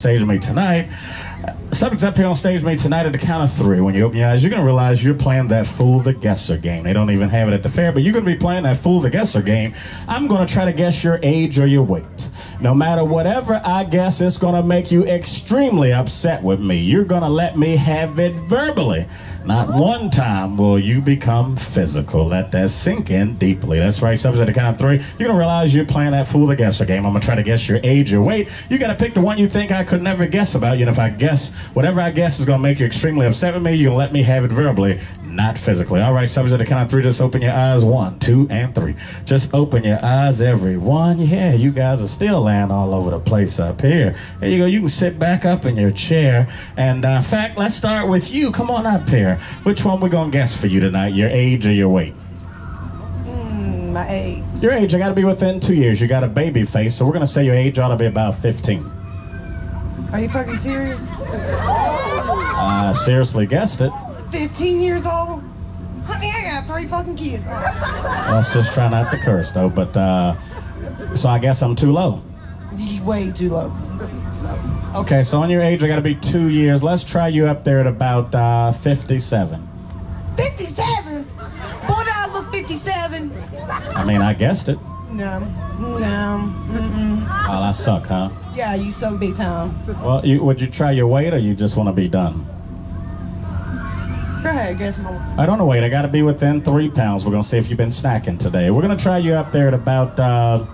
stage with me tonight. Subjects up here on stage with me tonight at the count of three. When you open your eyes, you're going to realize you're playing that Fool the Guesser game. They don't even have it at the fair, but you're going to be playing that Fool the Guesser game. I'm going to try to guess your age or your weight. No matter whatever I guess, it's going to make you extremely upset with me. You're going to let me have it verbally. Not one time will you become physical. Let that sink in deeply. That's right, subject the count of three. You're to realize you're playing that Fool the Guesser game. I'm to try to guess your age or weight. You got to pick the one you think I could never guess about. You know, if I guess, whatever I guess is to make you extremely upset with me, you're going to let me have it verbally, not physically. All right, subject the count of three. Just open your eyes. One, two, and three. Just open your eyes, everyone. Yeah, you guys are still laying all over the place up here. There you go. You can sit back up in your chair. And uh, in fact, let's start with you. Come on up here. Which one we going to guess for you tonight? Your age or your weight? Mm, my age. Your age, I got to be within two years. You got a baby face, so we're going to say your age ought to be about 15. Are you fucking serious? I seriously guessed it. 15 years old? Honey, I got three fucking kids. Right. Let's just try not to curse, though. But, uh, so I guess I'm too low. Way too low. Way too low. Okay, so on your age, I got to be two years. Let's try you up there at about uh, 57. 57? Boy, do I look 57? I mean, I guessed it. No. No. Mm-mm. Oh, I suck, huh? Yeah, you suck big time. Well, you, would you try your weight, or you just want to be done? Go ahead, guess my I don't know. Wait, I got to be within three pounds. We're gonna see if you've been snacking today. We're gonna try you up there at about. Uh,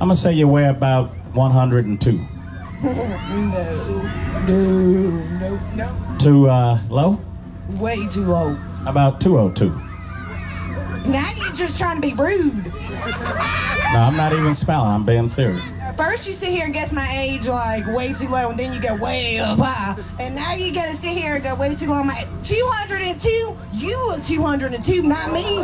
I'm gonna say you weigh about 102. No. No. No. No. Too uh, low? Way too low. About 202. Now you're just trying to be rude. No, I'm not even spelling. I'm being serious. First you sit here and guess my age like way too low, and then you go way up high. And now you gotta sit here and go way too low. My 202? You look 202, not me.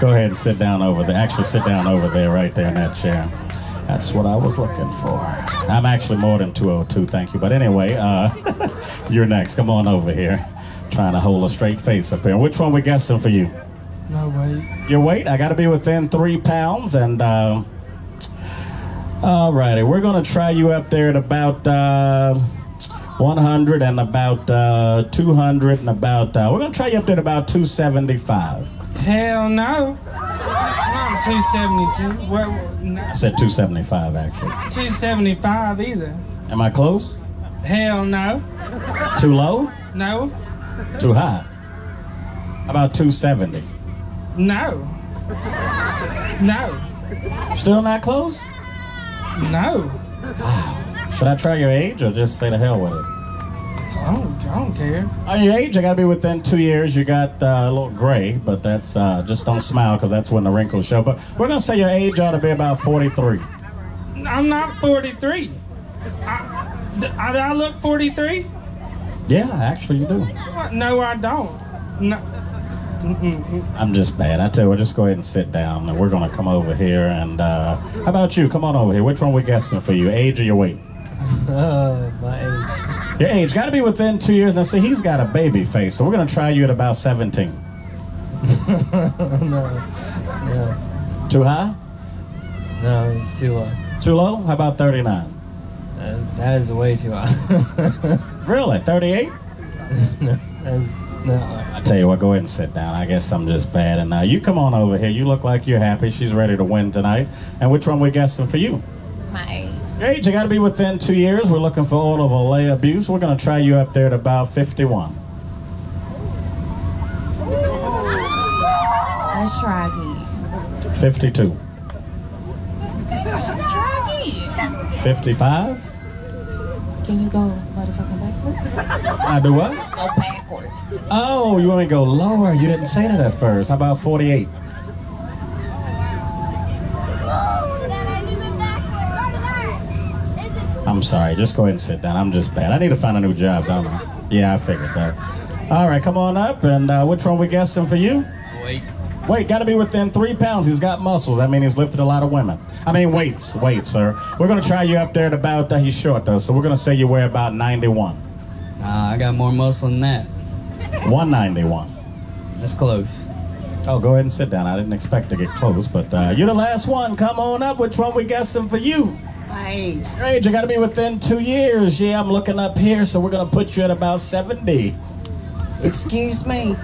Go ahead and sit down over there. Actually, sit down over there, right there in that chair. That's what I was looking for. I'm actually more than 202, thank you. But anyway, uh, you're next. Come on over here. Trying to hold a straight face up here. Which one we guessing for you? No way. Your weight? I got to be within three pounds. And, uh, all righty, we're going to try you up there at about uh, 100 and about uh, 200 and about, uh, we're going to try you up there at about 275. Hell no. I'm 272. What? No, I said 275, actually. 275 either. Am I close? Hell no. Too low? No. Too high? How about 270? No. No. Still not close? No. Should I try your age or just say the hell with it? So I don't, I don't care. On your age, I gotta be within two years. You got uh, a little gray, but that's uh, just don't smile because that's when the wrinkles show. But we're gonna say your age ought to be about 43. I'm not 43. I look 43? Yeah, actually, you do. No, I don't. No. Mm-mm. I'm just bad. I tell you what, just go ahead and sit down, and we're gonna come over here. And uh, how about you? Come on over here. Which one we guessing for you? Age or your weight? Uh, my age. Your age got to be within two years. Now, see, he's got a baby face, so we're gonna try you at about 17. no, no, Too high? no, it's too low. Too low? How about 39? Uh, that is way too high. Really? 38? no, that's no. I tell you what, go ahead and sit down. I guess I'm just bad. And now you come on over here. You look like you're happy. She's ready to win tonight. And which one we guessing for you? My age. You got to be within two years. We're looking for oral lay abuse. We're going to try you up there at about 51. Let's try again. 52. Try again. 55? Can you go motherfucking backwards? I do what? Go backwards. Oh, you want me to go lower? You didn't say that at first. How about 48? I'm sorry. Just go ahead and sit down. I'm just bad. I need to find a new job, don't I? Yeah, I figured that. All right, come on up. And uh, which one we guessing for you? Wait. Wait, got to be within three pounds. He's got muscles. I mean, he's lifted a lot of women. I mean, weights, weights, sir. We're gonna try you up there at about. Uh, he's short though, so we're gonna say you weigh about 91. Nah, I got more muscle than that. 191. That's close. Oh, go ahead and sit down. I didn't expect to get close, but uh, you're the last one. Come on up. Which one we guessing for you? My age. Your age, you got to be within two years. Yeah, I'm looking up here, so we're gonna put you at about 70. Excuse me.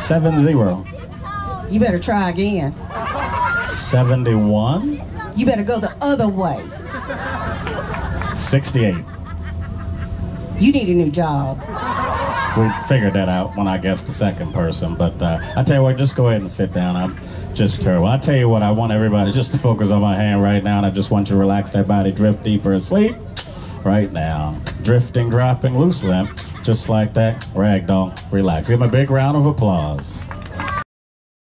Seven zero. You better try again. 71. You better go the other way. 68. You need a new job. We figured that out when I guessed the second person, but uh, I tell you what, just go ahead and sit down. I'm just terrible. I tell you what, I want everybody just to focus on my hand right now, and I just want you to relax that body, drift deeper asleep right now. Drifting, dropping loose loosely, just like that. Ragdoll, relax. Give him a big round of applause.